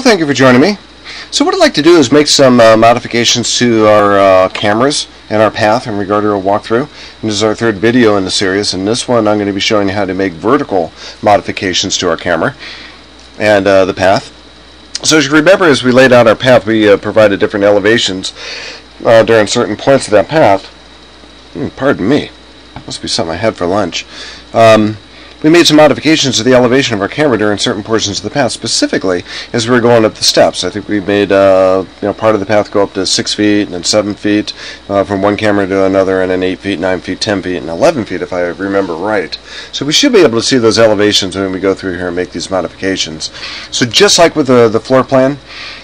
Thank you for joining me. So what I'd like to do is make some uh, modifications to our uh, cameras and our path in regard to our walkthrough. And this is our third video in the series. In this one I'm going to be showing you how to make vertical modifications to our camera and uh, the path. So as you remember as we laid out our path we uh, provided different elevations uh, during certain points of that path. Hmm, pardon me. Must be something I had for lunch. Um, we made some modifications to the elevation of our camera during certain portions of the path, specifically as we were going up the steps. I think we made uh, you know part of the path go up to 6 feet and then 7 feet uh, from one camera to another and then 8 feet, 9 feet, 10 feet, and 11 feet if I remember right. So we should be able to see those elevations when we go through here and make these modifications. So just like with the, the floor plan,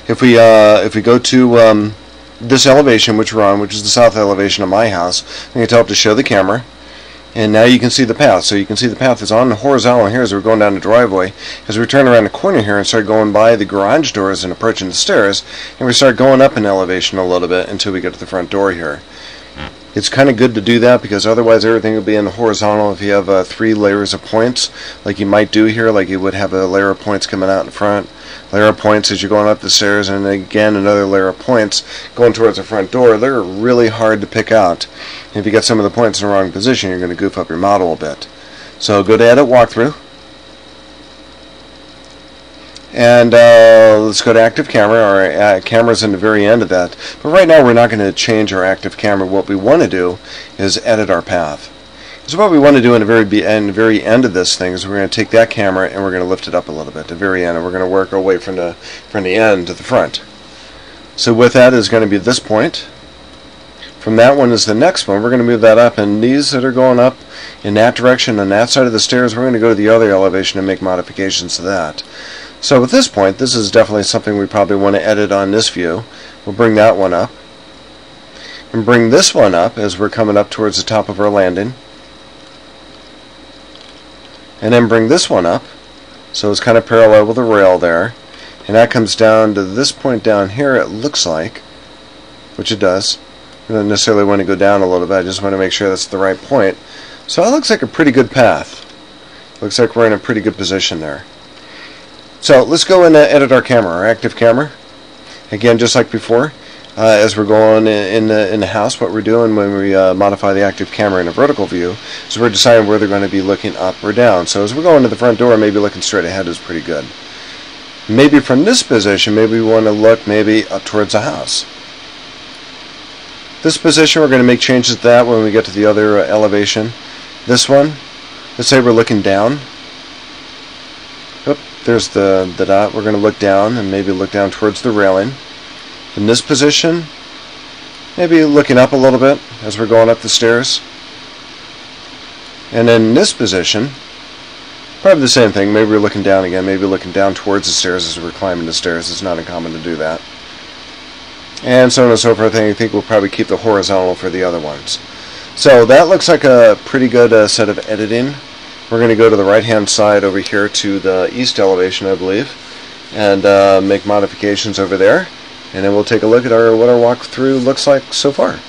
if we, uh, if we go to um, this elevation which we're on, which is the south elevation of my house, I'm going to tell it to show the camera and now you can see the path. So you can see the path is on the horizontal here as we're going down the driveway. As we turn around the corner here and start going by the garage doors and approaching the stairs, and we start going up in elevation a little bit until we get to the front door here. It's kind of good to do that because otherwise everything will be in horizontal if you have uh, three layers of points like you might do here like you would have a layer of points coming out in front. Layer of points as you're going up the stairs and again another layer of points going towards the front door they're really hard to pick out. If you get some of the points in the wrong position you're going to goof up your model a bit. So go to edit walkthrough and uh, let's go to active camera. Our uh, camera's in the very end of that. But right now we're not going to change our active camera. What we want to do is edit our path. So what we want to do in the very end, very end of this thing is we're going to take that camera and we're going to lift it up a little bit, the very end, and we're going to work our way from the from the end to the front. So with that is going to be this point. From that one is the next one. We're going to move that up, and these that are going up in that direction on that side of the stairs, we're going to go to the other elevation and make modifications to that. So at this point, this is definitely something we probably want to edit on this view. We'll bring that one up. And bring this one up as we're coming up towards the top of our landing. And then bring this one up. So it's kind of parallel with the rail there. And that comes down to this point down here, it looks like. Which it does. I don't necessarily want to go down a little bit, I just want to make sure that's the right point. So that looks like a pretty good path. Looks like we're in a pretty good position there. So let's go and uh, edit our camera, our active camera. Again, just like before, uh, as we're going in the in the house, what we're doing when we uh, modify the active camera in a vertical view is we're deciding where they're going to be looking up or down. So as we're going to the front door, maybe looking straight ahead is pretty good. Maybe from this position, maybe we want to look maybe up towards the house. This position, we're going to make changes to that when we get to the other uh, elevation. This one, let's say we're looking down. Oop, there's the, the dot. We're going to look down and maybe look down towards the railing. In this position, maybe looking up a little bit as we're going up the stairs. And in this position, probably the same thing. Maybe we're looking down again. Maybe looking down towards the stairs as we're climbing the stairs. It's not uncommon to do that. And so on and so forth. I think we'll probably keep the horizontal for the other ones. So that looks like a pretty good uh, set of editing. We're going to go to the right hand side over here to the east elevation I believe and uh, make modifications over there and then we'll take a look at our what our walkthrough looks like so far.